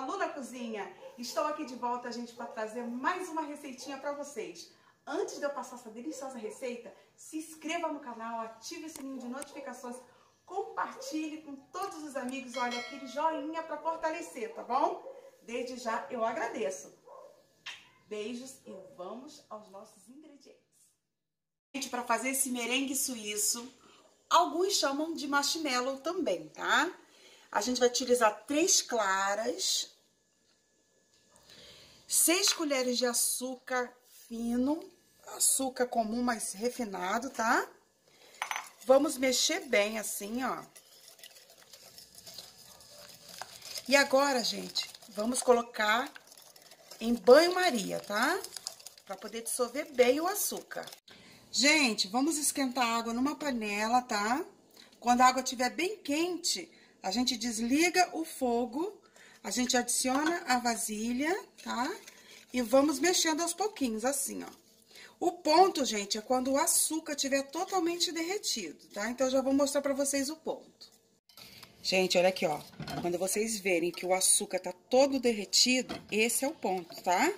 Malu na Cozinha. Estou aqui de volta, gente, para trazer mais uma receitinha para vocês. Antes de eu passar essa deliciosa receita, se inscreva no canal, ative o sininho de notificações, compartilhe com todos os amigos, olha, aquele joinha para fortalecer, tá bom? Desde já eu agradeço. Beijos e vamos aos nossos ingredientes. Gente, para fazer esse merengue suíço, alguns chamam de marshmallow também, tá? A gente vai utilizar três claras, seis colheres de açúcar fino, açúcar comum, mas refinado, tá? Vamos mexer bem assim, ó. E agora, gente, vamos colocar em banho-maria, tá? Pra poder dissolver bem o açúcar. Gente, vamos esquentar a água numa panela, tá? Quando a água estiver bem quente, a gente desliga o fogo, a gente adiciona a vasilha, tá? E vamos mexendo aos pouquinhos, assim, ó. O ponto, gente, é quando o açúcar estiver totalmente derretido, tá? Então, eu já vou mostrar pra vocês o ponto. Gente, olha aqui, ó. Quando vocês verem que o açúcar tá todo derretido, esse é o ponto, tá?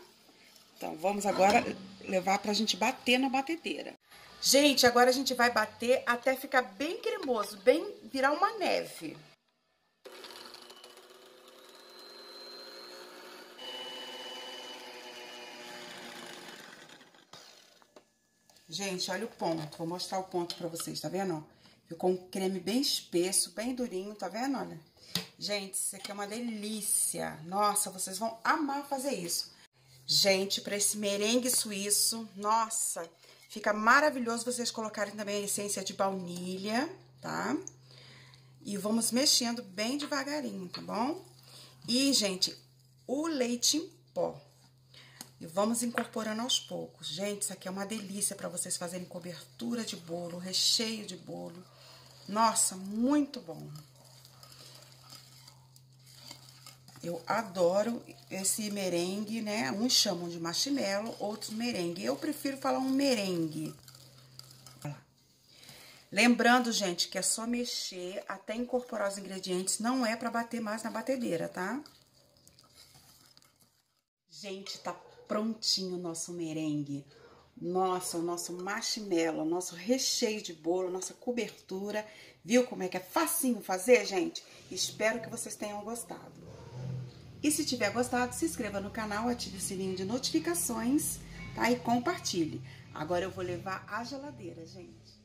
Então, vamos agora levar pra gente bater na batedeira. Gente, agora a gente vai bater até ficar bem cremoso, bem virar uma neve. Gente, olha o ponto. Vou mostrar o ponto pra vocês, tá vendo? Ficou um creme bem espesso, bem durinho, tá vendo? Olha. Gente, isso aqui é uma delícia. Nossa, vocês vão amar fazer isso. Gente, pra esse merengue suíço, nossa, fica maravilhoso vocês colocarem também a essência de baunilha, tá? E vamos mexendo bem devagarinho, tá bom? E, gente, o leite em pó. E vamos incorporando aos poucos. Gente, isso aqui é uma delícia para vocês fazerem cobertura de bolo, recheio de bolo. Nossa, muito bom. Eu adoro esse merengue, né? Uns chamam de marshmallow, outros merengue. Eu prefiro falar um merengue. Lembrando, gente, que é só mexer até incorporar os ingredientes. Não é para bater mais na batedeira, tá? Gente, tá prontinho o nosso merengue. Nossa, o nosso marshmallow, nosso recheio de bolo, nossa cobertura. Viu como é que é facinho fazer, gente? Espero que vocês tenham gostado. E se tiver gostado, se inscreva no canal, ative o sininho de notificações, tá? E compartilhe. Agora eu vou levar à geladeira, gente.